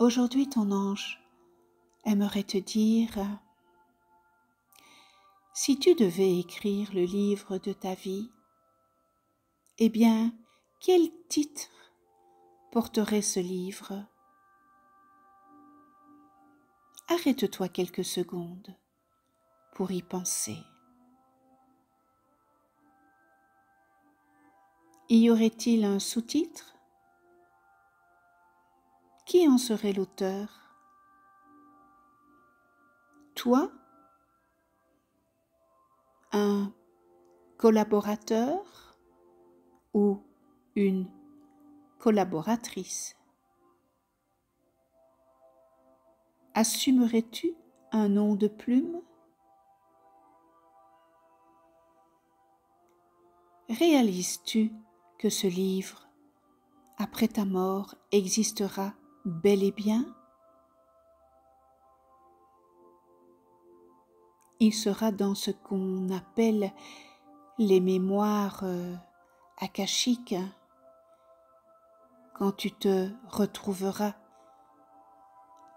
Aujourd'hui, ton ange aimerait te dire, si tu devais écrire le livre de ta vie, eh bien, quel titre porterait ce livre? Arrête-toi quelques secondes pour y penser. Y aurait-il un sous-titre? Qui en serait l'auteur? Toi? Un collaborateur? Ou une collaboratrice? Assumerais-tu un nom de plume? Réalises-tu que ce livre, après ta mort, existera? Bel et bien Il sera dans ce qu'on appelle les mémoires euh, akashiques quand tu te retrouveras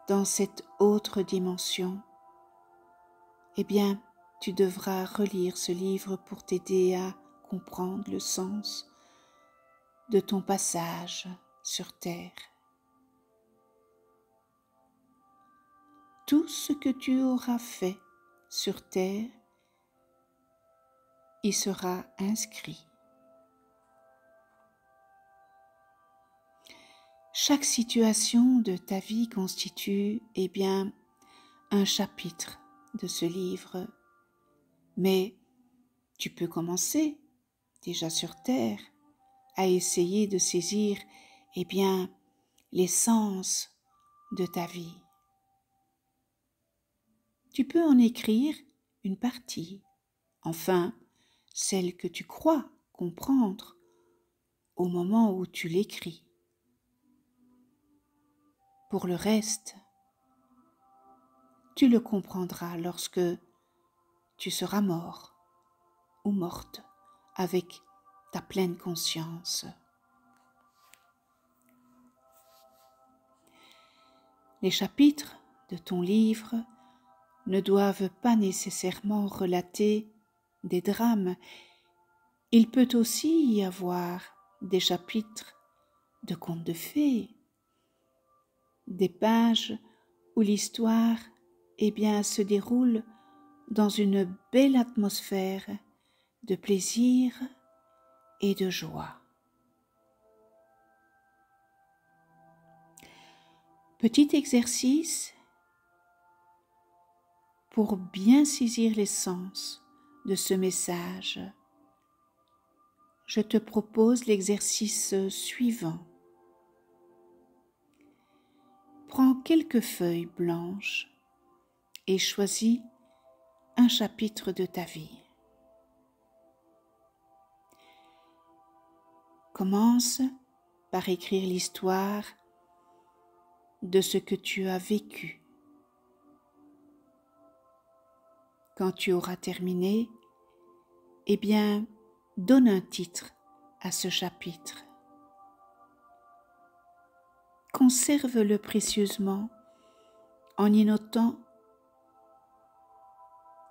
dans cette autre dimension, eh bien, tu devras relire ce livre pour t'aider à comprendre le sens de ton passage sur Terre. Tout ce que tu auras fait sur Terre y sera inscrit. Chaque situation de ta vie constitue, eh bien, un chapitre de ce livre. Mais tu peux commencer, déjà sur Terre, à essayer de saisir, eh bien, l'essence de ta vie. Tu peux en écrire une partie, enfin, celle que tu crois comprendre au moment où tu l'écris. Pour le reste, tu le comprendras lorsque tu seras mort ou morte avec ta pleine conscience. Les chapitres de ton livre ne doivent pas nécessairement relater des drames. Il peut aussi y avoir des chapitres de contes de fées, des pages où l'histoire eh bien, se déroule dans une belle atmosphère de plaisir et de joie. Petit exercice pour bien saisir l'essence de ce message. Je te propose l'exercice suivant. Prends quelques feuilles blanches et choisis un chapitre de ta vie. Commence par écrire l'histoire de ce que tu as vécu. Quand tu auras terminé, eh bien, donne un titre à ce chapitre conserve-le précieusement en y notant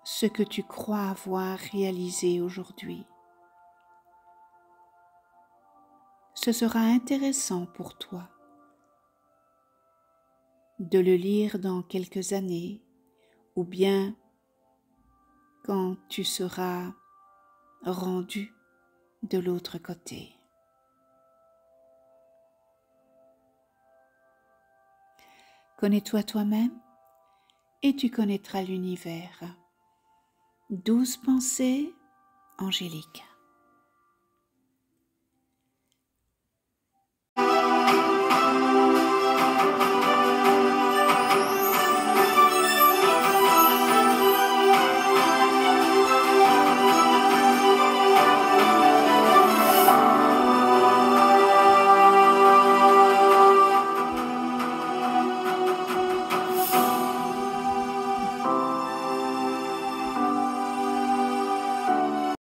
ce que tu crois avoir réalisé aujourd'hui. Ce sera intéressant pour toi de le lire dans quelques années ou bien quand tu seras rendu de l'autre côté. Connais-toi toi-même et tu connaîtras l'univers. Douze pensées angéliques.